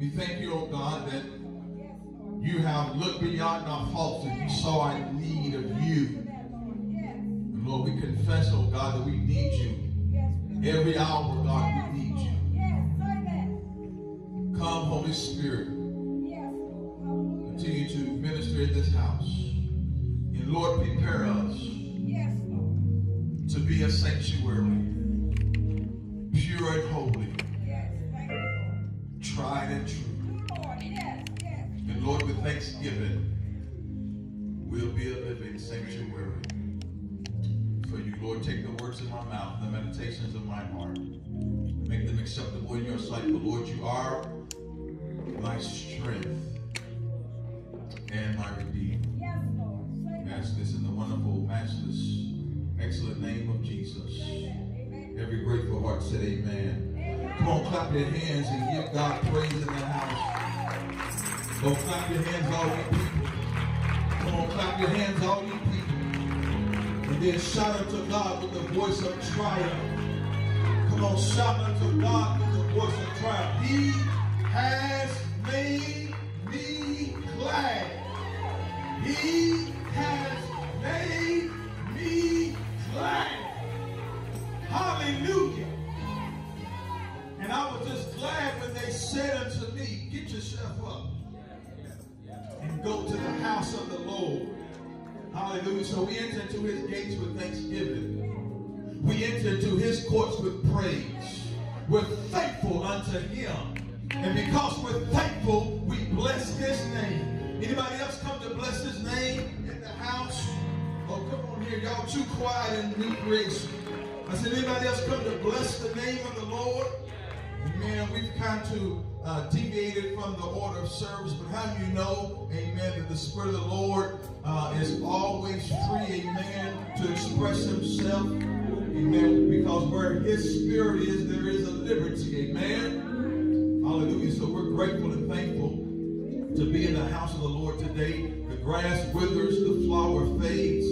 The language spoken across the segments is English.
We thank you, oh God, that you have looked beyond our faults and you saw our need of you. And Lord, we confess, oh God, that we need you. Every hour, God, we need you. Come, Holy Spirit. Continue to minister in this house. And Lord, prepare us to be a sanctuary, pure and holy, and true. And Lord, with thanksgiving, we'll be a living sanctuary for you. Lord, take the words of my mouth, the meditations of my heart. Make them acceptable in your sight. For Lord, you are my strength and my redeemer. Ask this in the wonderful, matchless, excellent name of Jesus. Every grateful heart said amen. Come on, clap your hands and give God praise in the house. Go clap your hands, all you people. Come on, clap your hands, all you people. And then shout unto God with the voice of triumph. Come on, shout unto God with the voice of triumph. He has made me glad. He has made me glad. Hallelujah. Said unto me, Get yourself up and go to the house of the Lord. Hallelujah. So we enter into his gates with thanksgiving. We enter into his courts with praise. We're thankful unto him. And because we're thankful, we bless his name. Anybody else come to bless his name in the house? Oh, come on here. Y'all too quiet in new creation. I said, anybody else come to bless the name of the Lord? Amen. We've kind of uh, deviated from the order of service, but how do you know, amen, that the Spirit of the Lord uh, is always free, amen, to express himself, amen, because where his Spirit is, there is a liberty, amen. Hallelujah. So we're grateful and thankful to be in the house of the Lord today. The grass withers, the flower fades,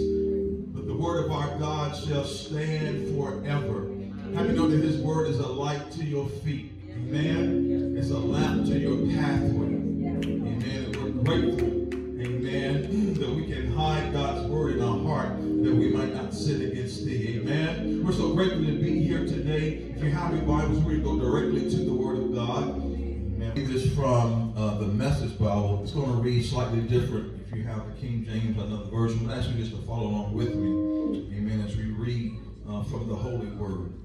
but the word of our God shall stand forever. How many know that his word is a light to your feet? Amen. It's a lamp to your pathway. Amen. And we're grateful, amen, that we can hide God's word in our heart that we might not sin against thee. Amen. We're so grateful to be here today. If you have your Bibles, we're going to go directly to the word of God. Amen. This is from uh, the Message Bible. It's going to read slightly different if you have the King James another version. But ask you just to follow along with me. Amen. As we read uh, from the Holy Word.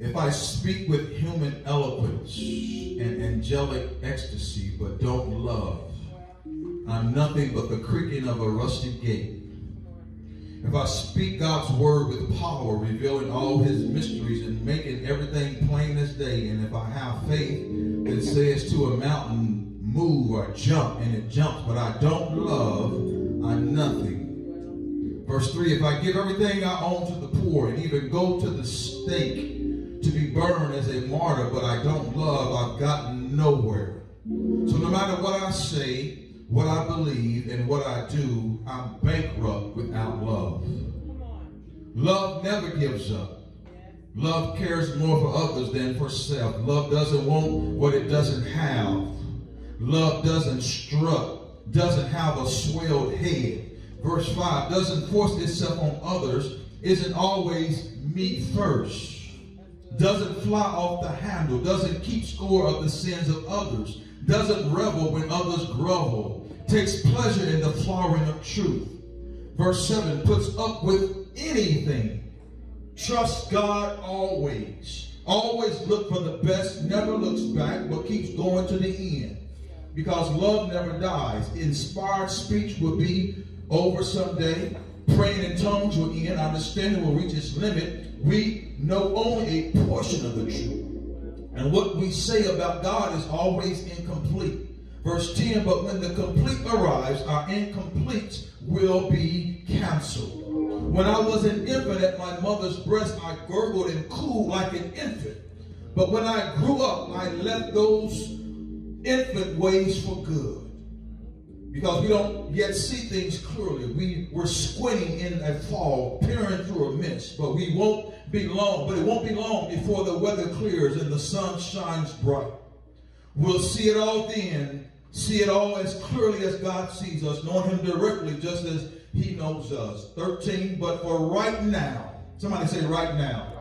If I speak with human eloquence and angelic ecstasy, but don't love, I'm nothing but the creaking of a rusty gate. If I speak God's word with power, revealing all his mysteries and making everything plain as day, and if I have faith that says to a mountain, move or jump, and it jumps, but I don't love, I'm nothing. Verse 3 If I give everything I own to the poor and even go to the stake, to be burned as a martyr, but I don't love, I've gotten nowhere. So no matter what I say, what I believe, and what I do, I'm bankrupt without love. Love never gives up. Love cares more for others than for self. Love doesn't want what it doesn't have. Love doesn't strut, doesn't have a swelled head. Verse 5 doesn't force itself on others, isn't always me first doesn't fly off the handle, doesn't keep score of the sins of others, doesn't revel when others grovel, takes pleasure in the flowering of truth. Verse 7 puts up with anything, trust God always, always look for the best, never looks back, but keeps going to the end. Because love never dies. Inspired speech will be over someday. Praying in tongues will end. Understanding will reach its limit we know only a portion of the truth. And what we say about God is always incomplete. Verse 10, but when the complete arrives, our incomplete will be canceled. When I was an infant at my mother's breast, I gurgled and cooed like an infant. But when I grew up, I left those infant ways for good. Because we don't yet see things clearly. We, we're squinting in a fog, peering through a mist, but we won't be long, but it won't be long before the weather clears and the sun shines bright. We'll see it all then, see it all as clearly as God sees us, knowing him directly just as he knows us. 13, but for right now, somebody say right now.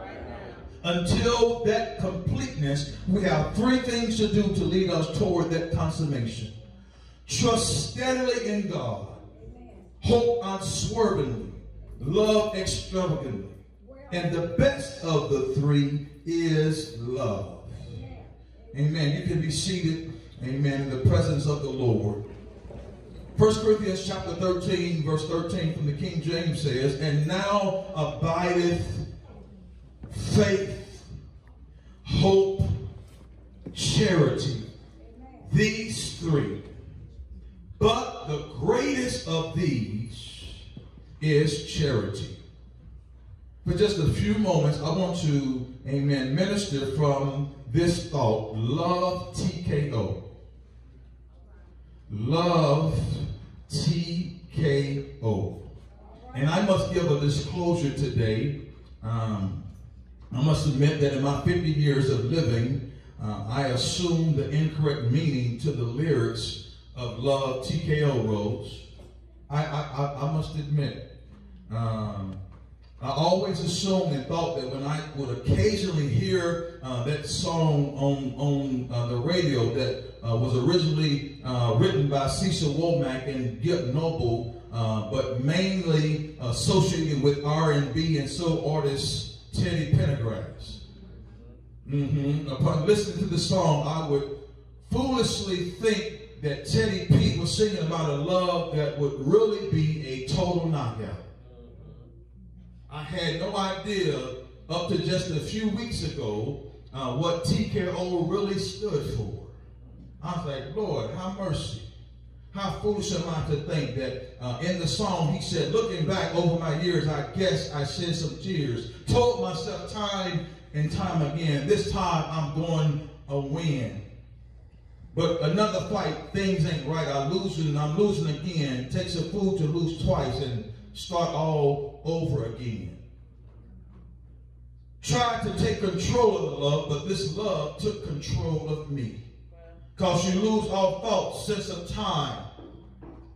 Until that completeness, we have three things to do to lead us toward that consummation. Trust steadily in God. Hope unswervingly. Love extravagantly. And the best of the three is love. Amen. You can be seated, amen, in the presence of the Lord. 1 Corinthians chapter 13, verse 13 from the King James says, And now abideth faith, hope, charity. These three. But the greatest of these is charity. For just a few moments, I want to, amen, minister from this thought love TKO. Love TKO. And I must give a disclosure today. Um, I must admit that in my 50 years of living, uh, I assumed the incorrect meaning to the lyrics of Love TKO Rose. I, I, I must admit, um, I always assumed and thought that when I would occasionally hear uh, that song on, on uh, the radio that uh, was originally uh, written by Cecil Womack and Gip Noble, uh, but mainly associated with R&B and soul artist Teddy Pendergrass. Mm-hmm. Upon listening to the song, I would foolishly think that Teddy P was singing about a love that would really be a total knockout. I had no idea up to just a few weeks ago uh, what TKO really stood for. I was like, Lord, have mercy. How foolish am I to think that uh, in the song he said, looking back over my years, I guess I shed some tears. Told myself time and time again, this time I'm going to win. But another fight, things ain't right. I'm losing and I'm losing again. Takes a fool to lose twice and start all over again. Tried to take control of the love, but this love took control of me. Because you lose all thought, sense of time,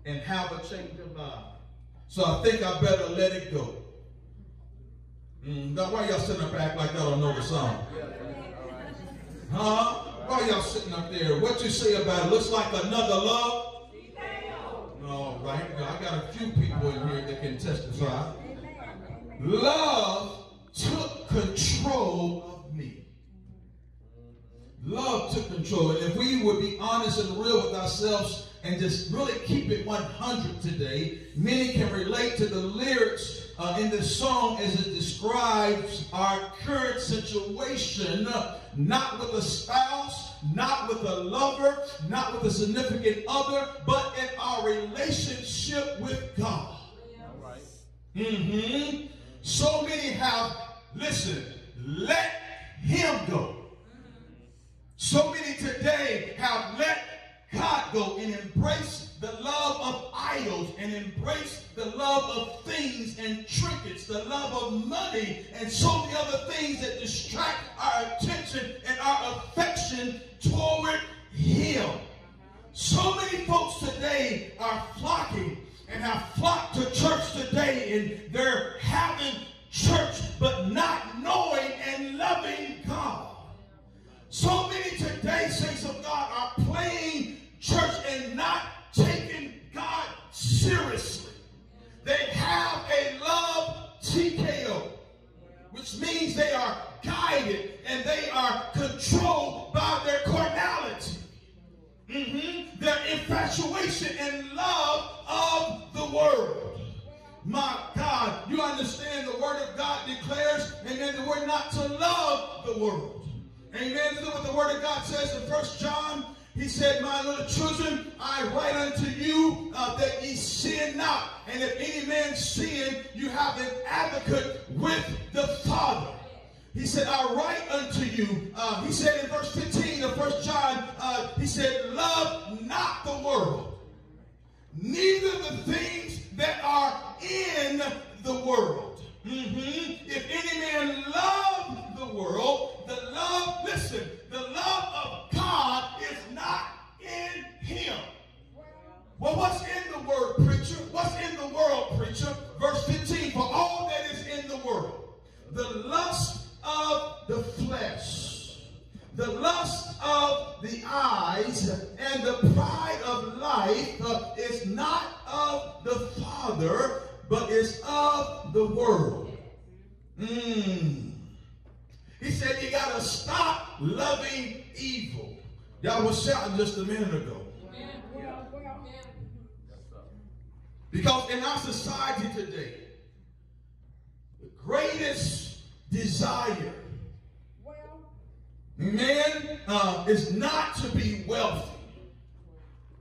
and have a change of mind. So I think I better let it go. Mm, now, why y'all sitting up back like y'all don't know the song? Huh? Why y'all sitting up there? What you say about it? Looks like another love. All right. I got a few people in here that can testify. Love took control of me. Love took control. And if we would be honest and real with ourselves, and just really keep it 100 today, many can relate to the lyrics uh, in this song as it describes our current situation, not with a spouse, not with a lover, not with a significant other, but in our relationship with God. Mm-hmm. So many have, listen, let him go. So many today have let God go and embrace the love of idols and embrace the love of things and trinkets, the love of money and so many other things that distract our attention and our affection toward Him. So many folks today are flocking and have flocked to church today and they're having church but not knowing and loving God. So many today, saints of God, are playing church and not taking God seriously. They have a love TKO, which means they are guided and they are controlled by their carnality. Mm-hmm. Their infatuation and love of the world. My God, you understand the word of God declares, amen, that we're not to love the world. Amen. Look what the word of God says in First John said, My little children, I write unto you uh, that ye sin not. And if any man sin, you have an advocate with the Father. He said, I write unto you. Uh, he said in verse 15 of First John, uh, he said, Love not the world, neither the things that are in the world. Mm-hmm. If any man love the world, the love, listen, the love of God is not in him. Well, what's in the word, preacher? What's in the world, preacher? Verse 15, for all that is in the world, the lust of the flesh, the lust of the eyes, and the pride of life uh, is not of the Father, but is of the world. Mm. He said you got to stop loving evil. Y'all was shouting just a minute ago. Because in our society today, the greatest desire, man, uh, is not to be wealthy.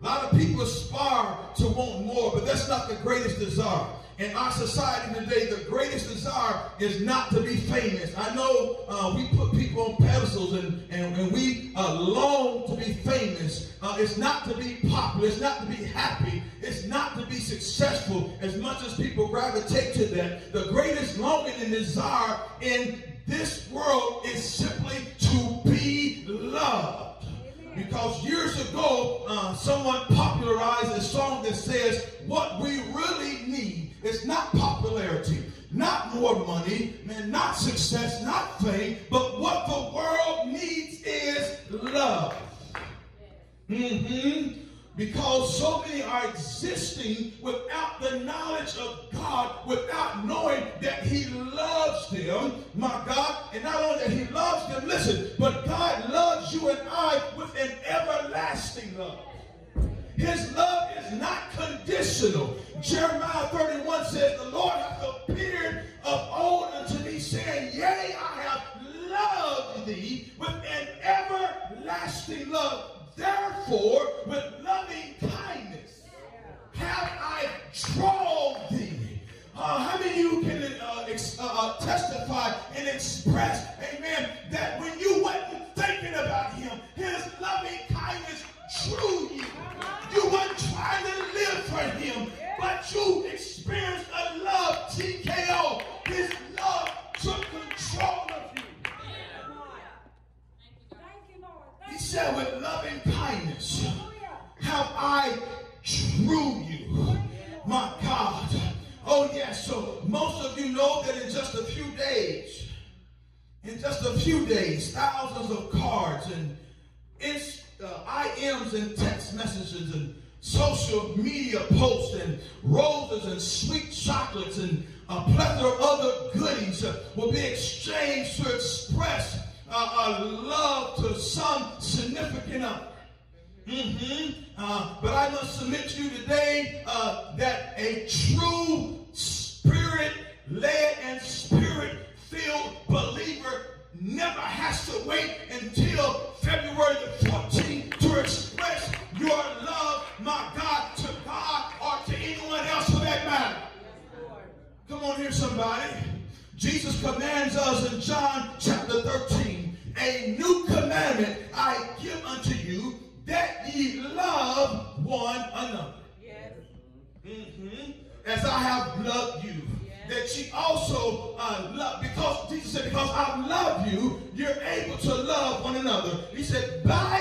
A lot of people aspire to want more, but that's not the greatest desire in our society today, the greatest desire is not to be famous. I know uh, we put people on pedestals and, and, and we uh, long to be famous. Uh, it's not to be popular. It's not to be happy. It's not to be successful as much as people gravitate to that. The greatest longing and desire in this world is simply to be loved. Because years ago, uh, someone popularized a song that says, What we really need it's not popularity, not more money, man, not success, not fame, but what the world needs is love. Mm-hmm. Because so many are existing without the knowledge of God, without knowing that He loves them, my God. And not only that He loves them, listen, but God loves you and I with an everlasting love. His love is not conditional. Jeremiah 31 says, The Lord hath appeared of old unto me, saying, Yea, I have loved thee with an everlasting love. Therefore, with loving kindness have I drawn thee. Uh, how many of you can uh, uh, uh testify and express, amen, that when you wasn't thinking about him, his loving kindness drew you? Weren't trying to live for him, but you experienced a love, TKO. His love took control of you. He said, with loving kindness have I drew you. My God. Oh, yes. So most of you know that in just a few days, in just a few days, thousands of cards and uh, IMs and text messages and social media posts and roses and sweet chocolates and a plethora of other goodies uh, will be exchanged to express uh, love to some significant other. Mm-hmm. Uh, but I must submit to you today uh, that a true spirit-led and spirit-filled believer never has to wait until February the 14th to express your love, my God, to God or to anyone else for that matter. Come on here, somebody. Jesus commands us in John chapter 13, a new commandment I give unto you, that ye love one another. Yes. Mm-hmm. As I have loved you that she also uh, love because Jesus said, because I love you, you're able to love one another. He said, by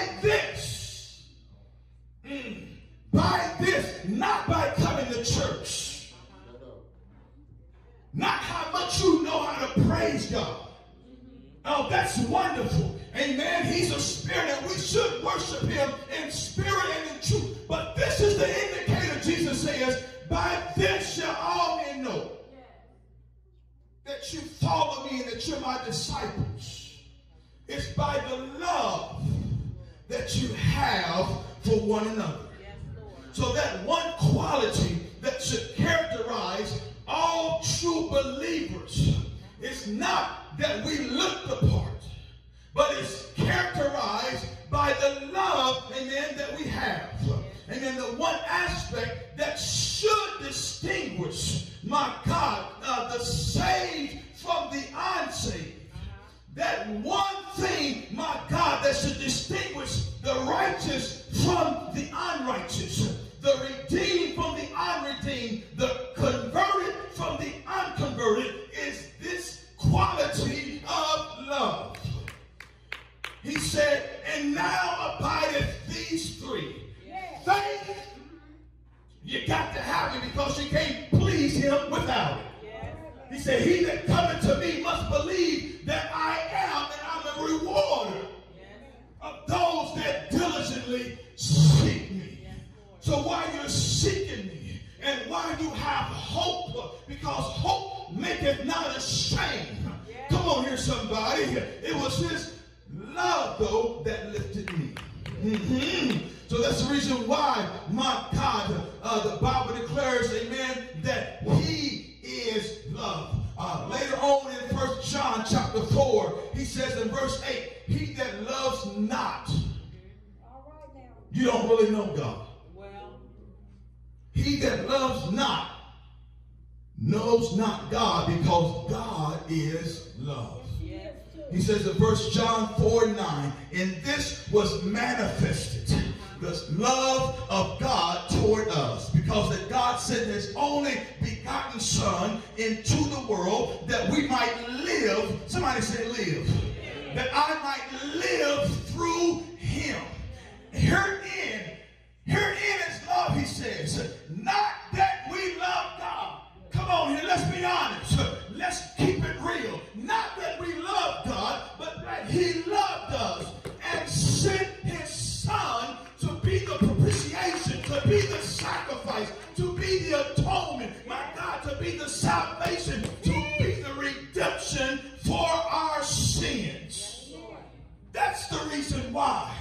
says in verse John 4 9, and this was manifested, the love of God toward us, because that God sent his only begotten Son into the world that we might live. Somebody say, live. That I might live through him. Herein, herein is love, he says. Not that we love God. Come on here, let's be honest. Let's atonement, my God, to be the salvation, to be the redemption for our sins. That's the reason why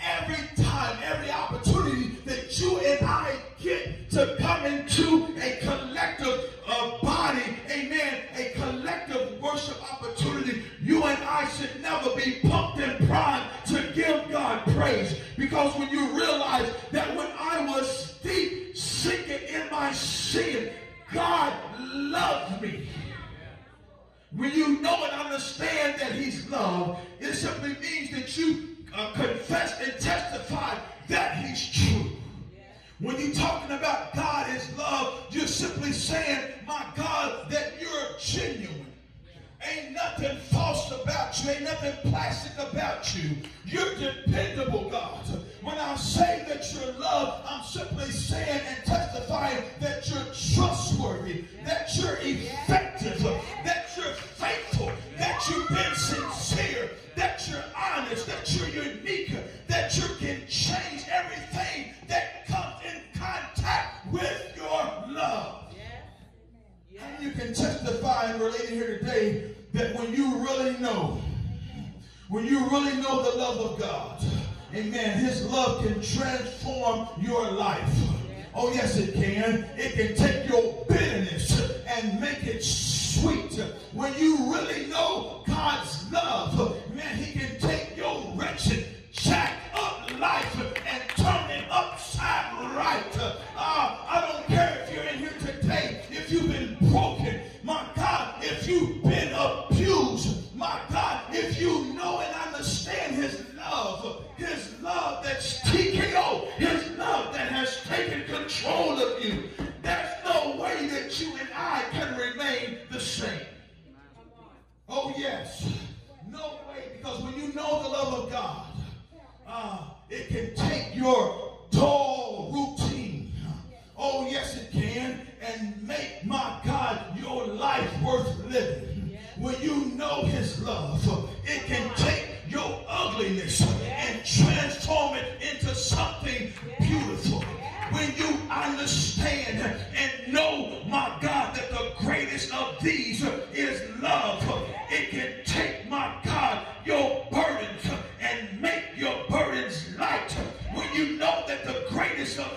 every time, every opportunity that you and I get to come into a collective body, amen, a collective worship opportunity, you and I should never be pumped and primed to give God praise. Because when you realize that when I was deep in my sin, God loved me. When you know and understand that He's love, it simply means that you uh, confess and testify that he's true. When you're talking about God is love, you're simply saying, my God, that you're genuine. Ain't nothing false about you. Ain't nothing plastic about you. You're dependable, God. When I say that you're loved, I'm simply saying and testifying that you're trustworthy, that you're effective, that you're faithful, that you've been sincere, that you're honest, that you're unique, that you can change everything that comes in contact with your love. And you can testify and relate here today that when you really know, when you really know the love of God, amen, his love can transform your life. Oh, yes, it can. It can take your bitterness and make it sweet. When you really know God's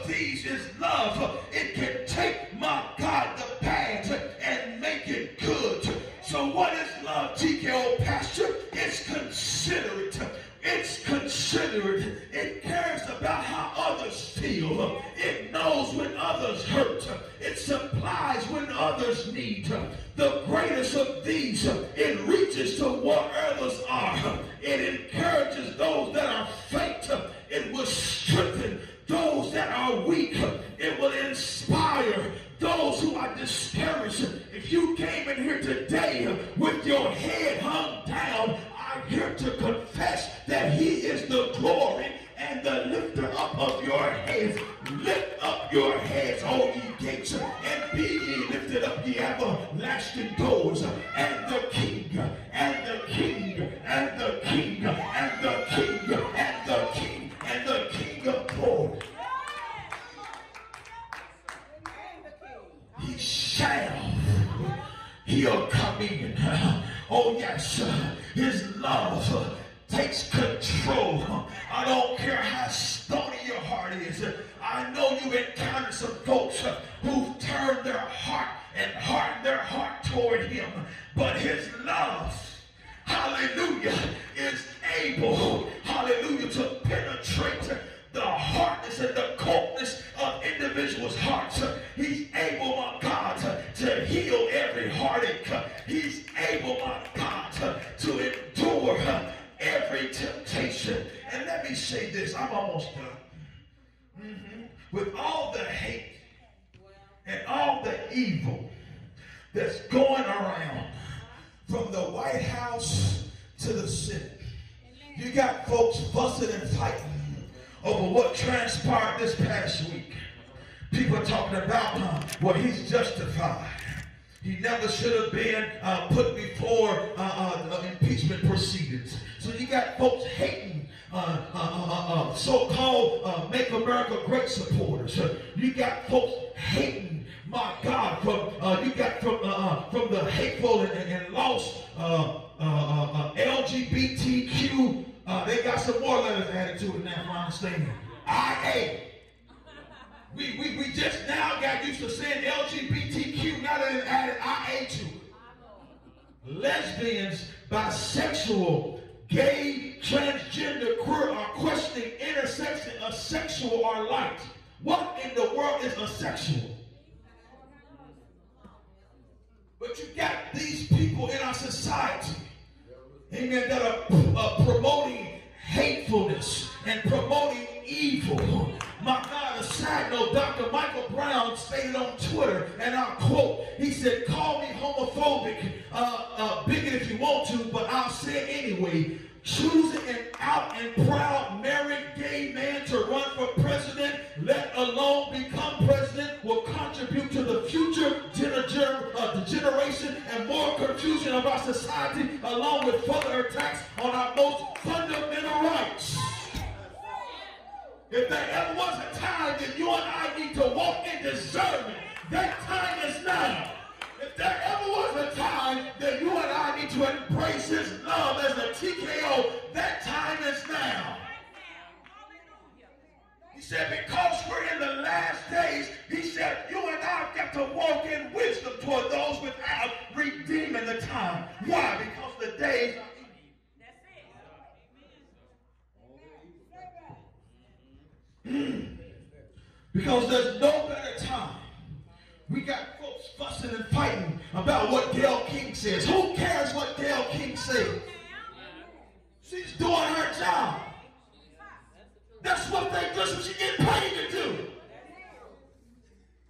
these is love, it can Oh, yes. His love takes control. I don't care how stony your heart is. I know you've encountered some folks who've turned their heart and hardened their heart toward him. But his love, hallelujah, is able, hallelujah, to penetrate the hardness and the coldness of individuals' hearts. He's able, my God, to heal every heartache. He's able, my God, to endure every temptation. And let me say this, I'm almost done. Mm-hmm. With all the hate and all the evil that's going around from the White House to the Senate, you got folks fussing and fighting over what transpired this past week. People talking about uh, well, he's justified. He never should have been uh, put before uh, uh, impeachment proceedings. So you got folks hating uh, uh, so-called Make America Great supporters. you got folks hating, my God, from you got from from the hateful and, and lost LGBTQ. Uh, they got some more letters added to it now, from my understanding. IA. We, we, we just now got used to saying LGBTQ, now it added IA to it. Lesbians, bisexual, gay, transgender, queer are questioning intersection of sexual or light. What in the world is asexual? But you got these people in our society, amen, that are uh, promoting hatefulness and promoting evil. My God, a side note, Dr. Michael Brown stated on Twitter, and I'll quote, he said, call me homophobic, uh, uh, bigot if you want to, but I'll say it anyway. Choosing an out and proud married gay man to run for president, let alone become president, will contribute to the future uh, degeneration and more confusion of our society, along with further attacks on our most fundamental rights. If there ever was a time that you and I need to walk in discernment, that time is now. If there ever was a time that you and I need to embrace his love as a TKO, that time is now. He said, because we're in the last days, he said, you and I have got to walk in wisdom toward those without redeeming the time. Why? Because the days hmm. because there's no better time. We got folks fussing and fighting about what Gayle King says. Who cares what Gayle King says? She's doing her job. That's what they that's what she get paid to do.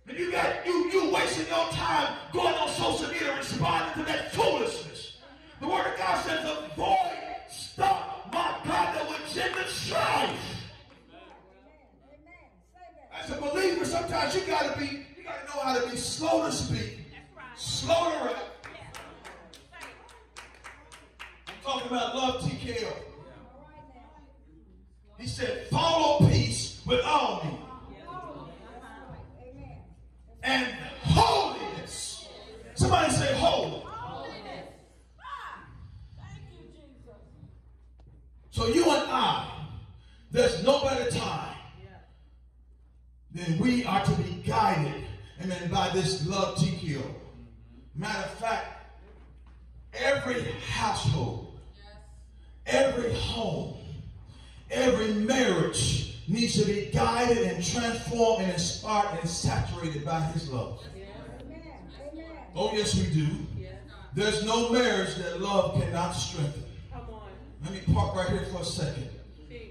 And you got you you wasting your time going on social media responding to that foolishness. The word of God says, avoid, stop my God, with gender strife. As a believer, sometimes you gotta be, how to be slow to speak, slow to rap. I'm talking about love TKO. He said, follow peace with all men. And holiness. Somebody say holy. So you and I, there's no better time than we are to be guided, amen, by this love TKO. Matter of fact, every household, every home, every marriage needs to be guided and transformed and inspired and saturated by his love. Oh, yes, we do. There's no marriage that love cannot strengthen. Let me park right here for a second.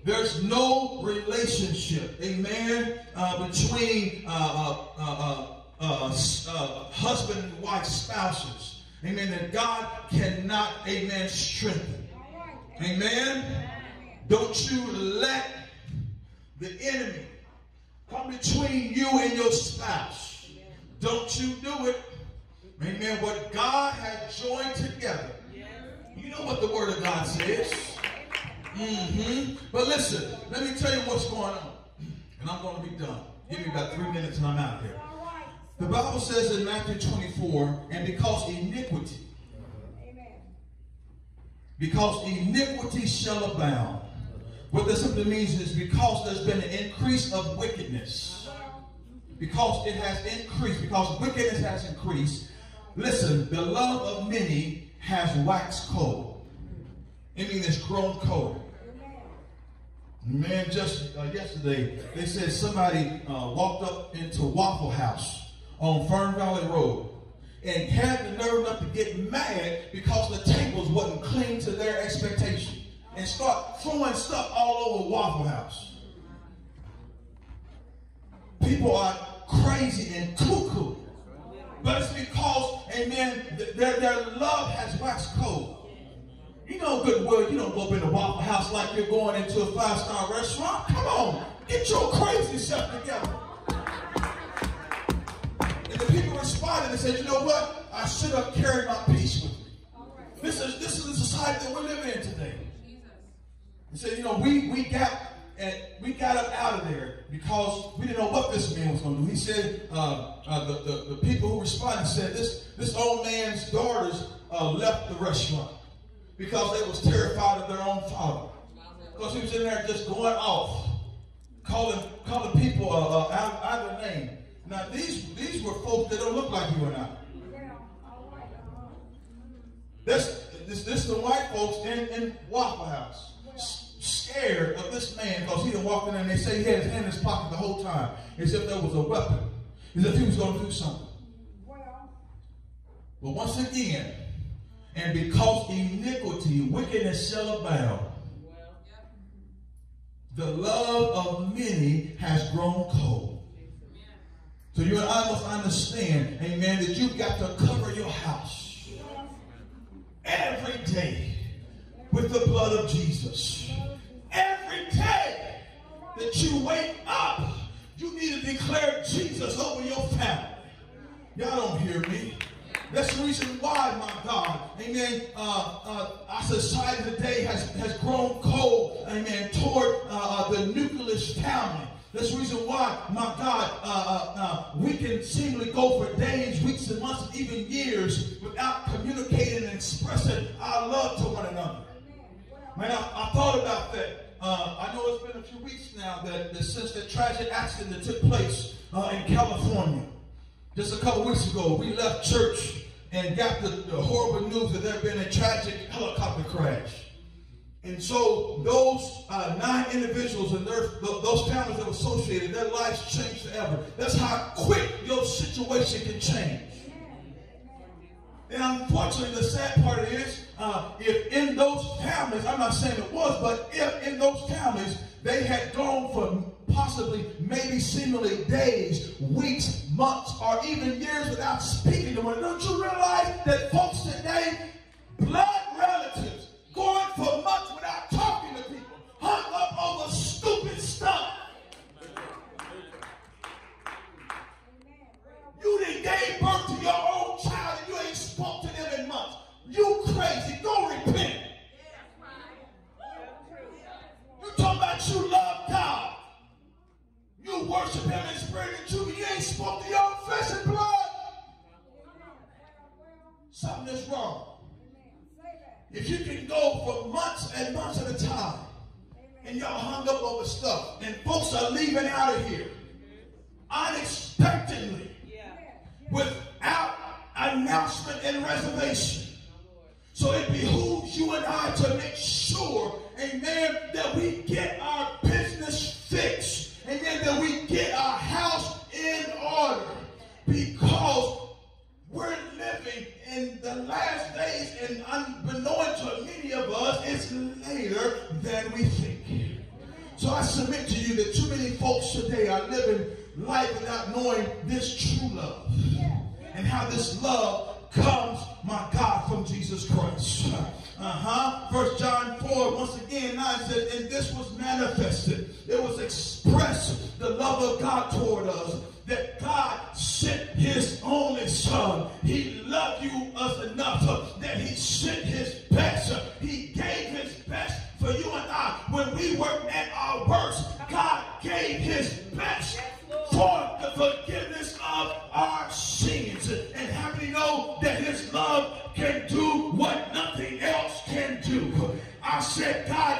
There's no relationship, amen, uh, between uh, uh, uh, uh husband and wife spouses, amen, that God cannot, amen, strengthen. Amen. Don't you let the enemy come between you and your spouse. Don't you do it. Amen. What God has joined together. You know what the word of God says. Mm-hmm. But listen, let me tell you what's going on. And I'm going to be done. Give me about three minutes and I'm out of here. The Bible says in Matthew 24, and because iniquity, because iniquity shall abound. What this simply means is because there's been an increase of wickedness. Because it has increased, because wickedness has increased. Listen, the love of many has waxed cold. I mean, it's grown cold. Man, just uh, yesterday, they said somebody uh, walked up into Waffle House on Fern Valley Road and had the nerve enough to get mad because the tables wasn't clean to their expectation and start throwing stuff all over Waffle House. People are crazy and cuckoo. But it's because, amen, their, their love has waxed cold. You know good word, you don't go up in a Waffle House like you're going into a five-star restaurant. Come on, get your crazy stuff together. Responded and said, you know what? I should have carried my peace with me. This is, this is the society that we're living in today. He said, you know, we, we got and we got up out of there because we didn't know what this man was going to do. He said, uh, uh, the, the, the, people who responded said, this, this old man's daughters uh, left the restaurant because they was terrified of their own father. Because he was in there just going off, calling, calling people uh, uh, out, out of their name. Now, these, these were folks that don't look like you and I. This, this, this the white folks in, in Waffle House scared of this man because he didn't walk in there and they say he had his hand in his pocket the whole time as if there was a weapon, as if he was going to do something. But once again, and because iniquity, wickedness shall abound, the love of many has grown cold. So you and I must understand, amen, that you've got to cover your house every day with the blood of Jesus. Every day that you wake up, you need to declare Jesus over your family. Y'all don't hear me. That's the reason why, my God, amen, uh, uh, our society today has, has grown cold, amen, toward uh, uh the nucleus family. That's the reason why, my God, uh, uh, uh, we can seemingly go for days, weeks, and months, even years without communicating and expressing our love to one another. Man, I, I thought about that. Uh, I know it's been a few weeks now that, that since the tragic accident that took place uh, in California. Just a couple weeks ago, we left church and got the, the horrible news that there had been a tragic helicopter crash. And so those uh, nine individuals and their, those families that were associated, their lives changed forever. That's how quick your situation can change. And unfortunately, the sad part is, uh, if in those families, I'm not saying it was, but if in those families they had gone for possibly, maybe seemingly days, weeks, months, or even years without speaking to one another, don't you realize that folks today, blood relatives, going for months without talking to people, hung up over stupid stuff. You didn't gave birth to your own child and you ain't spoke to them in months. You crazy. Go repent. You talking about you love God. You worship him in spirit and truth. You ain't spoke to your own flesh and blood. Something is wrong. If you can go for months and months at a time, and y'all hung up over stuff, and folks are leaving out of here unexpectedly without announcement and reservation. So it behooves you and I to make sure, amen, that we get our submit to you that too many folks today are living life without knowing this true love and how this love comes, my God, from Jesus Christ. Uh-huh. First John 4, once again, 9 says, And this was manifested. It was expressed the love of God toward us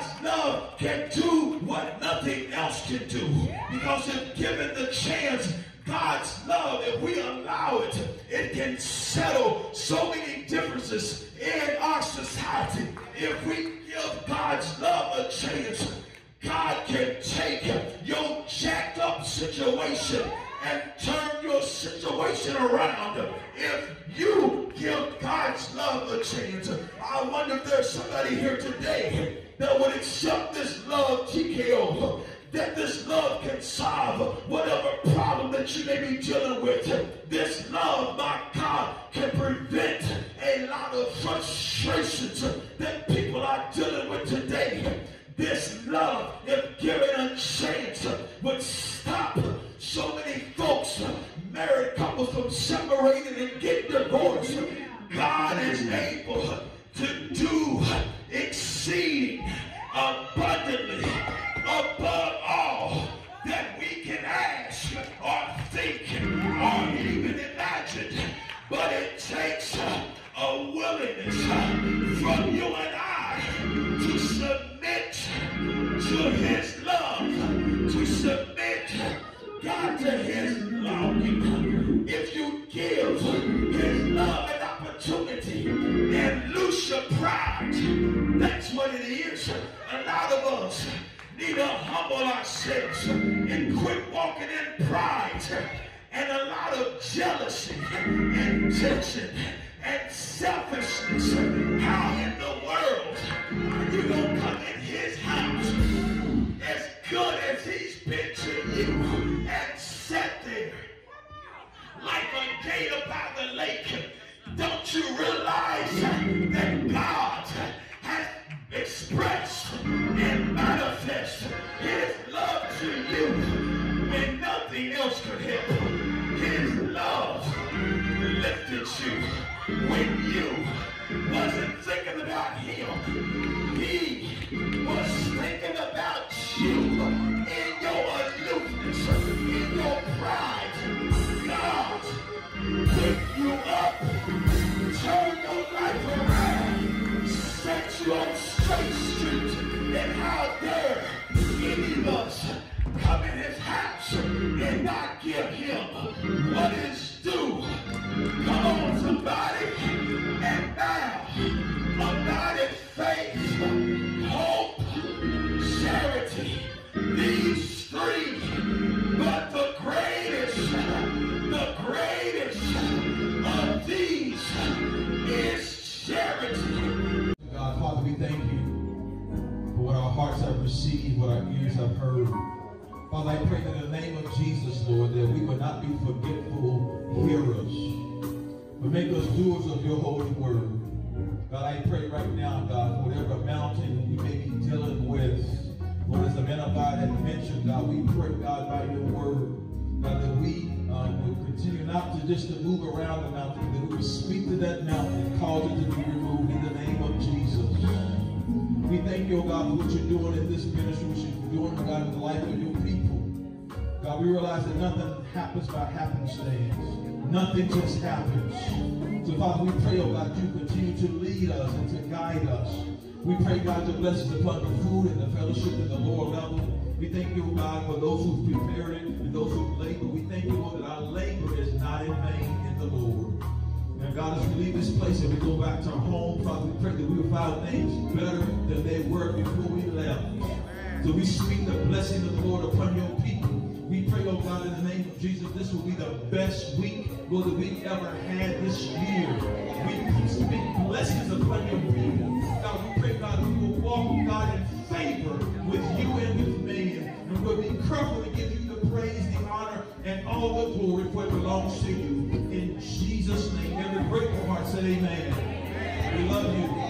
God's love can do what nothing else can do. Because if given the chance, God's love, if we allow it, it can settle so many differences in our society. If we give God's love a chance, God can take your jacked up situation and turn your situation around. If you give God's love a chance, I wonder if there's somebody here today that would accept this love TKO that this love can solve whatever problem that you may be dealing with. This love, my God, can prevent a lot of frustrations that people are dealing with today. This love, if given a chance, would stop so many folks, married couples from separating and get divorced. God is able to do exceeding abundantly above all that we can ask or think or pride not give him what is due. Come on, somebody, and now, abiding faith, hope, charity, these three, but the greatest, the greatest of these is charity. God, Father, we thank you for what our hearts have received, what our ears have heard. Father, I pray that in the name of Jesus, Lord, that we would not be forgetful hearers, but make us doers of your holy word. God, I pray right now, God, whatever mountain we may be dealing with, Lord, as the man of God had mentioned, God, we pray, God, by your word, God, that we um, would continue not to just to move around the mountain, that we would speak to that mountain and cause it to be removed in the name of Jesus. We thank you, God, for what you're doing in this ministry, what you're doing, God, in the life of your people. God, we realize that nothing happens by happenstance. Nothing just happens. So, Father, we pray, oh God, you continue to lead us and to guide us. We pray, God, your blessings upon the food and the fellowship at the lower level. We thank you, God, for those who've prepared it and those who've labored. We thank you, Lord, that our labor is not in vain in the Lord. And God, as we leave this place and we go back to our home, Father, we pray that we will find things better than they were before we left. So we speak the blessing of the Lord upon your people. We pray, oh God, in the name of Jesus, this will be the best week, Lord, that we ever had this year. We speak blessings upon your people. God, we pray, God, we will walk, God, in favor with you and with man. And we'll be careful to give you the praise, the honor, and all the glory for it belongs to you. Jesus' name, every grateful heart said amen. We love you.